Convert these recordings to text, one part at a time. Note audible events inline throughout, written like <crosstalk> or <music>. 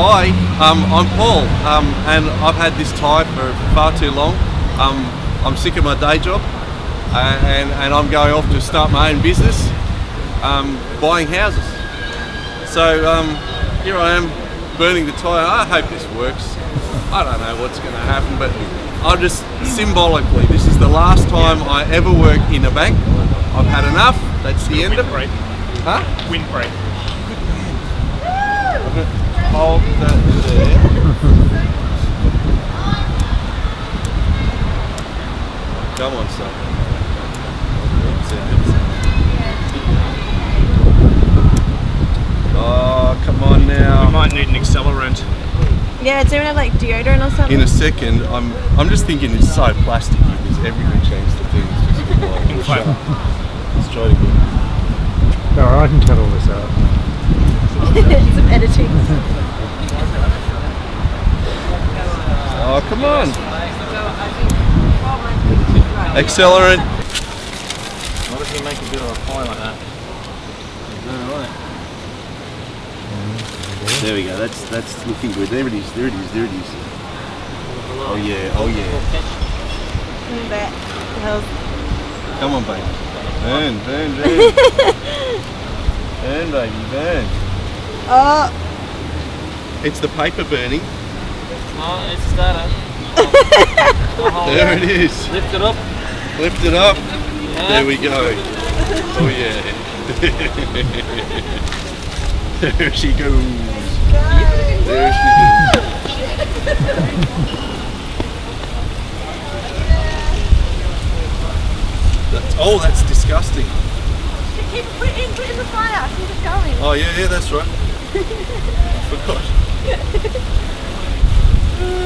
Hi, um, I'm Paul, um, and I've had this tie for far too long. Um, I'm sick of my day job, uh, and, and I'm going off to start my own business, um, buying houses. So um, here I am, burning the tie. I hope this works. I don't know what's going to happen, but I'll just symbolically, this is the last time I ever work in a bank. I've had enough. That's the end of it. Huh? Windbreak. Hold that there. Come on, son. That's it, that's it. Oh, come on now. We might need an accelerant. Yeah, does anyone have like deodorant or something? In a second, I'm I'm just thinking it's so plastic because everything changed the thing. <laughs> Uh, it's just like, well, shut up. Let's try it again. Alright, I can cut all this out. <laughs> Some editing. <laughs> come on. Accelerant. What if you make a bit of a pie like that? There we go. That's that's looking good. There it is. There it is. There it is. Oh yeah. Oh yeah. That hell's Come on, baby. Burn, burn, burn. <laughs> burn, baby, burn. Oh, It's the paper burning. Oh, it's a starter. Oh, there it is. Lift it up. Lift it up. Yeah. There we go. Oh yeah. <laughs> there she goes. There she goes. That's, oh, that's disgusting. keep put it in, put it in the fire. Keep it going. Oh yeah, yeah, that's right. I forgot.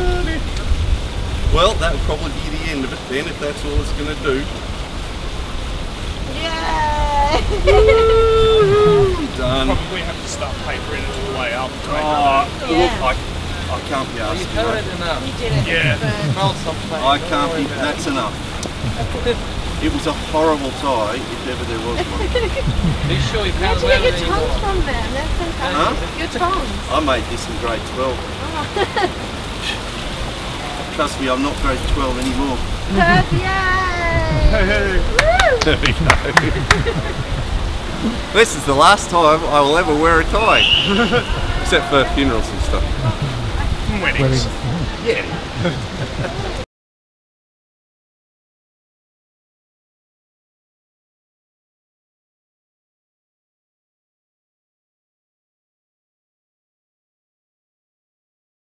<laughs> well, that will probably be the end of it then, if that's all it's going to do. Yeah. <laughs> Done. Probably have to start papering it all the way up. to make Oh, look, Yeah. I, I can't be Are you asked. covered mate. enough? You did it. Yeah. Burn. Uh, Something. I can't be. That's enough. <laughs> It was a horrible tie, if ever there was one. <laughs> Are you sure you Where'd can't you get your tongs from then? That's so funny. Huh? Your tongs. I made this in grade 12. Trust me, I'm not grade 12 anymore. Perf, yay! Woo! There we <laughs> this is the last time I will ever wear a tie. Except for funerals and stuff. Weddings. Wedding. Yeah. <laughs>